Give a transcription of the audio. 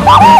Ha ha ha!